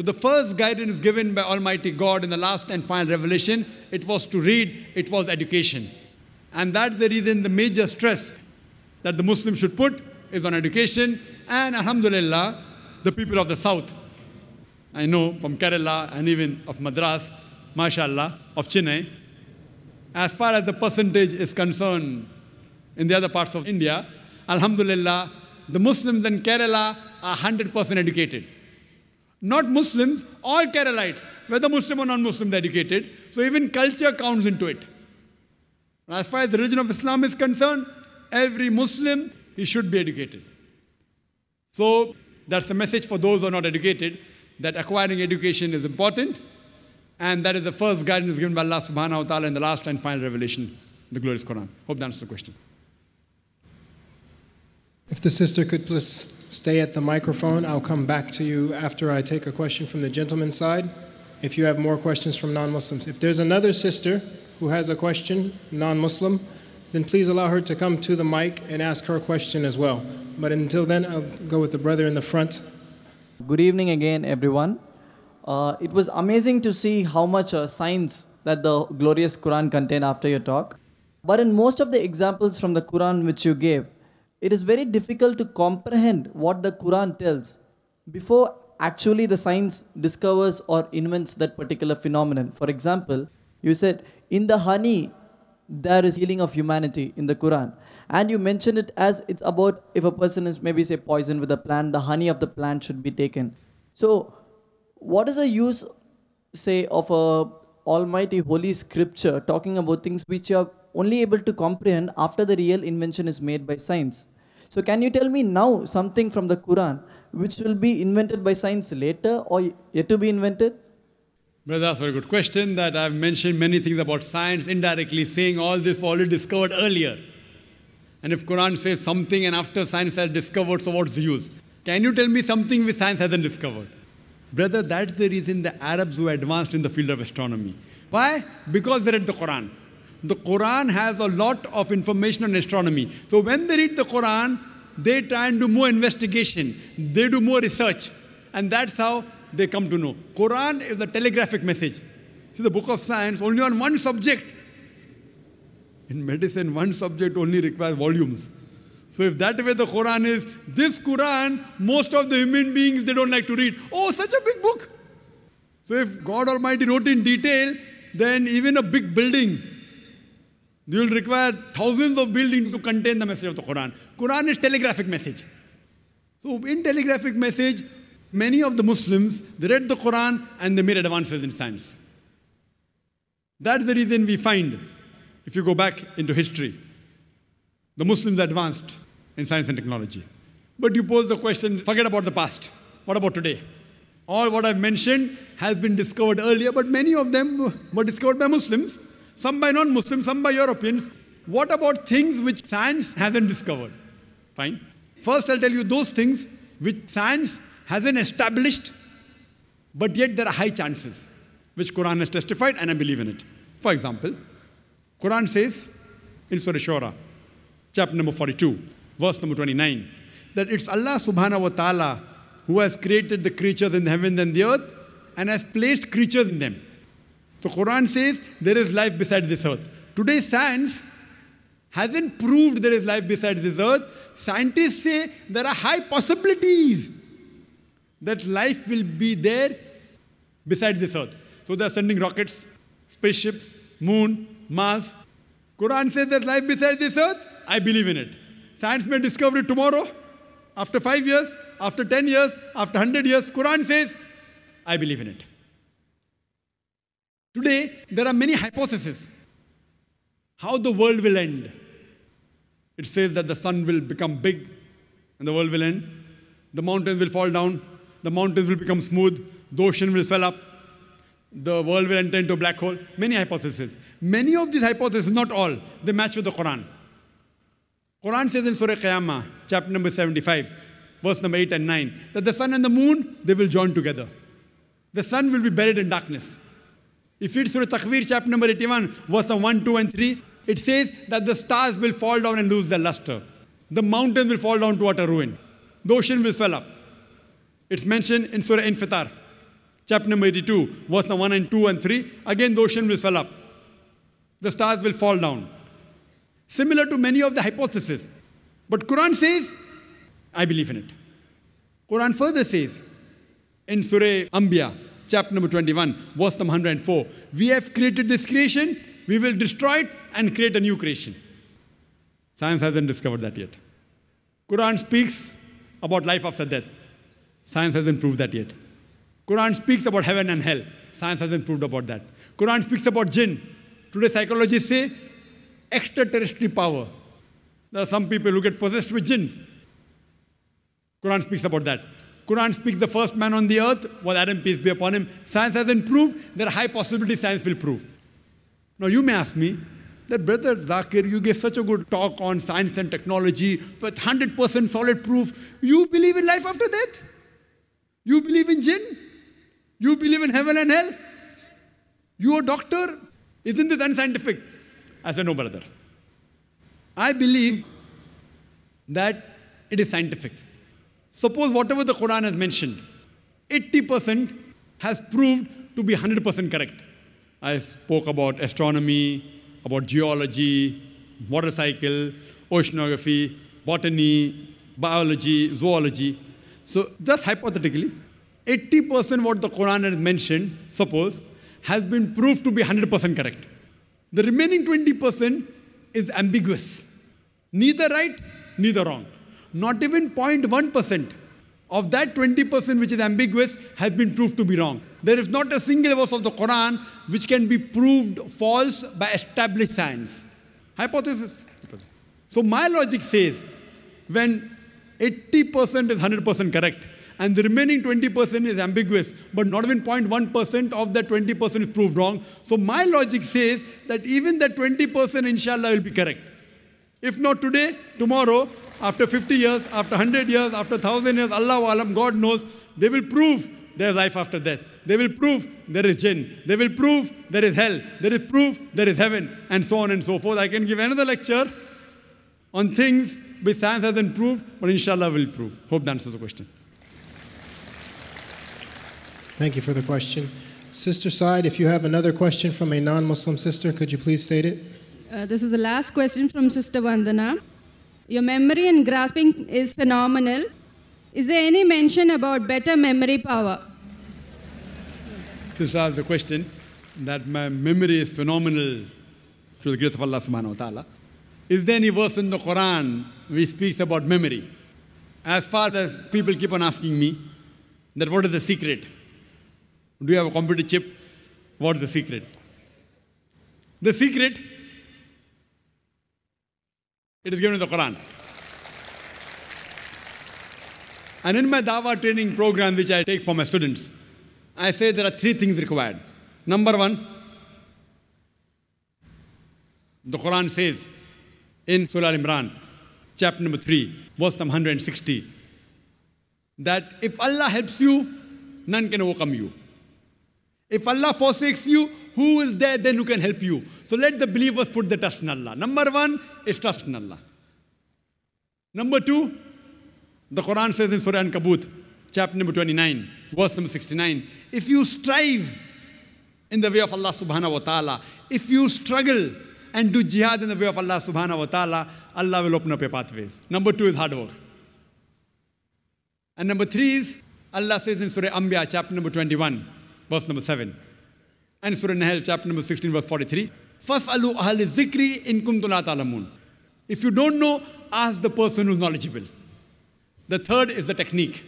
So the first guidance given by Almighty God in the last and final revelation, it was to read, it was education. And that's the reason the major stress that the Muslim should put is on education. And Alhamdulillah, the people of the South, I know from Kerala and even of Madras, mashallah, of Chennai, as far as the percentage is concerned in the other parts of India, Alhamdulillah, the Muslims in Kerala are 100% educated. Not Muslims, all Keralites, whether Muslim or non-Muslim, they're educated. So even culture counts into it. As far as the religion of Islam is concerned, every Muslim, he should be educated. So that's the message for those who are not educated, that acquiring education is important. And that is the first guidance given by Allah subhanahu wa ta'ala in the last and final revelation, the glorious Quran. Hope that answers the question. If the sister could please stay at the microphone, I'll come back to you after I take a question from the gentleman's side. If you have more questions from non Muslims. If there's another sister who has a question, non Muslim, then please allow her to come to the mic and ask her question as well. But until then, I'll go with the brother in the front. Good evening again, everyone. Uh, it was amazing to see how much uh, science that the glorious Quran contained after your talk. But in most of the examples from the Quran which you gave, it is very difficult to comprehend what the Quran tells before actually the science discovers or invents that particular phenomenon. For example, you said, in the honey, there is healing of humanity in the Quran. And you mentioned it as it's about if a person is maybe say poisoned with a plant, the honey of the plant should be taken. So, what is the use, say, of a almighty holy scripture talking about things which are only able to comprehend after the real invention is made by science? So can you tell me now something from the Quran which will be invented by science later or yet to be invented? Brother, that's a very good question that I've mentioned many things about science indirectly saying all this was already discovered earlier. And if Quran says something and after science has discovered, so what's the use? Can you tell me something which science hasn't discovered? Brother, that's the reason the Arabs were advanced in the field of astronomy. Why? Because they read the Quran. The Quran has a lot of information on astronomy. So when they read the Quran, they try and do more investigation. They do more research. And that's how they come to know. Quran is a telegraphic message. See, the book of science, only on one subject. In medicine, one subject only requires volumes. So if that way the Quran is, this Quran, most of the human beings, they don't like to read. Oh, such a big book. So if God Almighty wrote in detail, then even a big building you will require thousands of buildings to contain the message of the Quran. Quran is telegraphic message. So in telegraphic message, many of the Muslims, they read the Quran and they made advances in science. That's the reason we find, if you go back into history, the Muslims advanced in science and technology. But you pose the question, forget about the past. What about today? All what I've mentioned has been discovered earlier, but many of them were discovered by Muslims, some by non Muslims, some by Europeans. What about things which science hasn't discovered? Fine. First, I'll tell you those things which science hasn't established, but yet there are high chances, which Quran has testified, and I believe in it. For example, Quran says in Surah Shura, chapter number 42, verse number 29, that it's Allah subhanahu wa ta'ala who has created the creatures in the heavens and the earth and has placed creatures in them. So Quran says there is life beside this earth. Today science hasn't proved there is life beside this earth. Scientists say there are high possibilities that life will be there beside this earth. So they're sending rockets, spaceships, moon, Mars. Quran says there's life beside this earth. I believe in it. Science may discover it tomorrow, after five years, after 10 years, after 100 years. Quran says, I believe in it. Today, there are many hypotheses how the world will end. It says that the sun will become big and the world will end. The mountains will fall down. The mountains will become smooth. The ocean will swell up. The world will enter into a black hole. Many hypotheses. Many of these hypotheses, not all, they match with the Quran. Quran says in Surah Qiyamah, chapter number 75, verse number 8 and 9, that the sun and the moon, they will join together. The sun will be buried in darkness. If it's Surah Takwir, chapter number 81, verse 1, 2, and 3, it says that the stars will fall down and lose their luster. The mountains will fall down to utter ruin. The ocean will swell up. It's mentioned in Surah Infitar, chapter number 82, verse 1 and 2 and 3. Again, the ocean will swell up. The stars will fall down. Similar to many of the hypotheses. But Quran says, I believe in it. Quran further says in Surah Anbiya, chapter number 21, verse number 104, we have created this creation, we will destroy it and create a new creation. Science hasn't discovered that yet. Quran speaks about life after death. Science hasn't proved that yet. Quran speaks about heaven and hell. Science hasn't proved about that. Quran speaks about jinn. Today psychologists say extraterrestrial power. There are some people who get possessed with jinns. Quran speaks about that. Quran speaks the first man on the earth was Adam, peace be upon him. Science hasn't proved. There are high possibility science will prove. Now you may ask me, that brother Zakir, you gave such a good talk on science and technology with 100% solid proof. You believe in life after death? You believe in jinn? You believe in heaven and hell? You a doctor? Isn't this unscientific? I said, no, brother. I believe that it is scientific. Suppose whatever the Quran has mentioned, 80% has proved to be 100% correct. I spoke about astronomy, about geology, motorcycle, oceanography, botany, biology, zoology. So just hypothetically, 80% what the Quran has mentioned, suppose, has been proved to be 100% correct. The remaining 20% is ambiguous. Neither right, neither wrong. Not even 0.1% of that 20% which is ambiguous has been proved to be wrong. There is not a single verse of the Quran which can be proved false by established science. Hypothesis. So my logic says when 80% is 100% correct and the remaining 20% is ambiguous, but not even 0.1% of that 20% is proved wrong. So my logic says that even that 20% inshallah will be correct. If not today, tomorrow, after 50 years, after 100 years, after 1000 years, Allah alam, God knows, they will prove there is life after death. They will prove there is jinn. They will prove there is hell. There is proof there is heaven, and so on and so forth. I can give another lecture on things which science hasn't proved, but inshallah will prove. Hope that answers the question. Thank you for the question. Sister Side, if you have another question from a non Muslim sister, could you please state it? Uh, this is the last question from Sister Vandana. Your memory and grasping is phenomenal. Is there any mention about better memory power? Sister asked the question that my memory is phenomenal through the grace of Allah subhanahu wa ta'ala. Is there any verse in the Quran which speaks about memory? As far as people keep on asking me that what is the secret? Do you have a computer chip? What is the secret? The secret, it is given in the Quran. And in my Dawa training program, which I take for my students, I say there are three things required. Number one, the Quran says in Surah Al Imran, chapter number 3, verse number 160, that if Allah helps you, none can overcome you. If Allah forsakes you, who is there then who can help you? So let the believers put the trust in Allah. Number one is trust in Allah. Number two, the Quran says in Surah An-Kabut, chapter number 29, verse number 69, if you strive in the way of Allah subhanahu wa ta'ala, if you struggle and do jihad in the way of Allah subhanahu wa ta'ala, Allah will open up your pathways. Number two is hard work. And number three is, Allah says in Surah Anbiya, chapter number 21, verse number 7. And Surah Nahl, chapter number 16, verse 43. Fas'alu ahli zikri in kuntum la ta'lamun. If you don't know, ask the person who's knowledgeable. The third is the technique.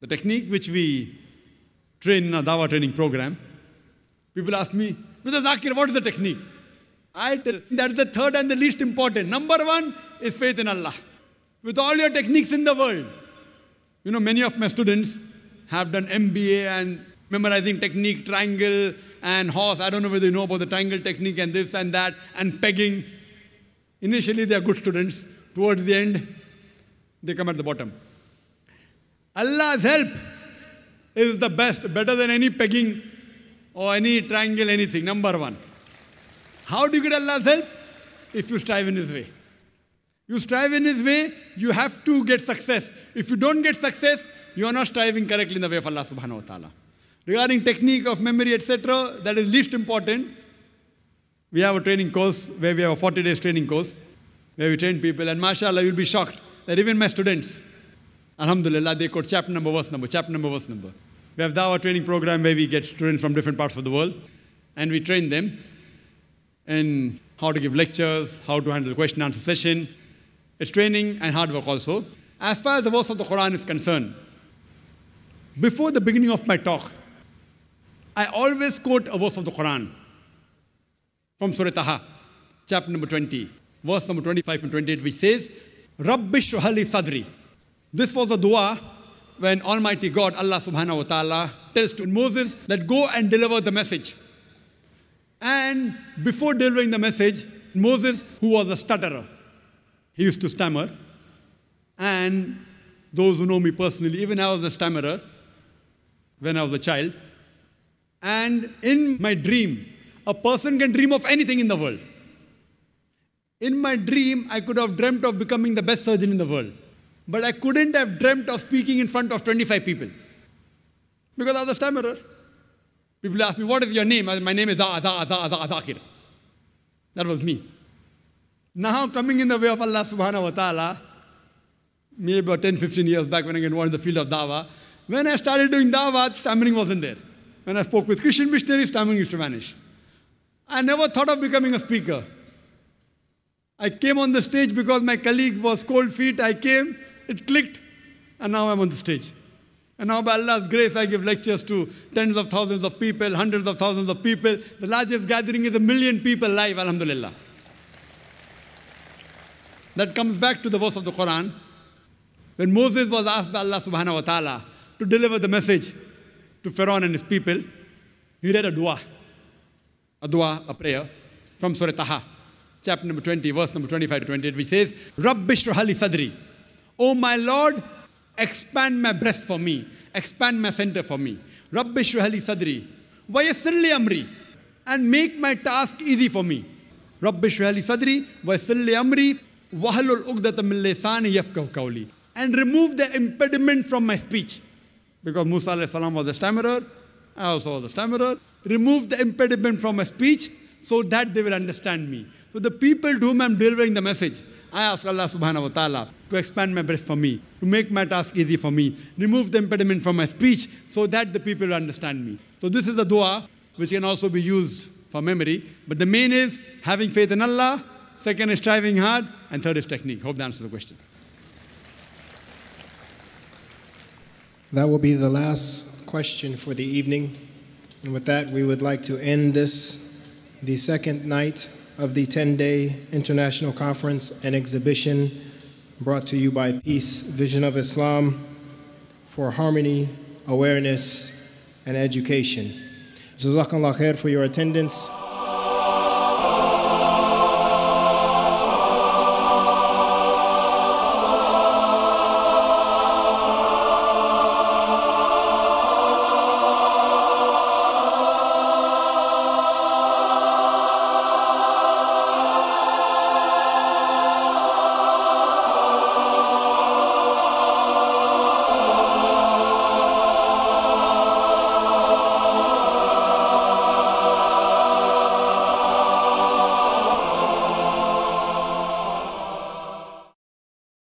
The technique which we train in our Dawa training program. People ask me, Brother Zakir, what is the technique? I tell that is the third and the least important. Number one is faith in Allah. With all your techniques in the world. You know, many of my students have done MBA and memorizing technique, triangle and horse. I don't know whether you know about the triangle technique and this and that and pegging. Initially, they are good students. Towards the end, they come at the bottom. Allah's help is the best, better than any pegging or any triangle, anything. Number one. How do you get Allah's help? If you strive in His way. You strive in His way, you have to get success. If you don't get success, you are not striving correctly in the way of Allah subhanahu wa ta'ala. Regarding technique of memory, etc., that is least important. We have a training course where we have a 40 days training course where we train people, and mashallah, you'll be shocked that even my students, alhamdulillah, they quote chapter number, verse number, chapter number, verse number. We have our training program where we get students from different parts of the world and we train them in how to give lectures, how to handle question answer session. It's training and hard work also. As far as the verse of the Quran is concerned, before the beginning of my talk, I always quote a verse of the Quran from Surah Taha, chapter number 20, verse number 25 and 28, which says, Rabbi shuhali sadri. This was a dua when Almighty God, Allah subhanahu wa ta'ala, tells to Moses that go and deliver the message. And before delivering the message, Moses, who was a stutterer, he used to stammer. And those who know me personally, even I was a stammerer when I was a child. And in my dream, a person can dream of anything in the world. In my dream, I could have dreamt of becoming the best surgeon in the world. But I couldn't have dreamt of speaking in front of 25 people because I was a stammerer. People ask me, What is your name? I said, My name is Zakir. That was me. Now, coming in the way of Allah subhanahu wa ta'ala, maybe about 10, 15 years back when I got involved in the field of dawah, when I started doing dawah, stammering wasn't there. When I spoke with Christian missionaries, stammering used to vanish. I never thought of becoming a speaker. I came on the stage because my colleague was cold feet. I came, it clicked, and now I'm on the stage. And now, by Allah's grace, I give lectures to tens of thousands of people, hundreds of thousands of people. The largest gathering is a million people live, Alhamdulillah. That comes back to the verse of the Quran. When Moses was asked by Allah subhanahu wa ta'ala to deliver the message to Pharaoh and his people, he read a dua, a dua, a prayer from Surah Taha, chapter number 20, verse number 25 to 28, which says, Rabbi shrahali sadri. O my Lord, expand my breast for me, expand my center for me. Rabbi shrahali sadri. Vayassirli amri. And make my task easy for me. Rabbi shrahali sadri. Vayassirli amri. Wahalul ugdata min lisani yafkahu qawli. And remove the impediment from my speech. Because Musa salam was a stammerer. I also was a stammerer. Remove the impediment from my speech so that they will understand me. So the people to whom I'm delivering the message, I ask Allah subhanahu wa ta'ala to expand my breast for me, to make my task easy for me, remove the impediment from my speech so that the people will understand me. So this is a dua which can also be used for memory. But the main is having faith in Allah, second is striving hard, and third is technique. Hope that answers the question. That will be the last question for the evening. And with that, we would like to end this, the second night of the 10 day international conference and exhibition brought to you by Peace Vision of Islam for harmony, awareness, and education. Jazakallah khair for your attendance.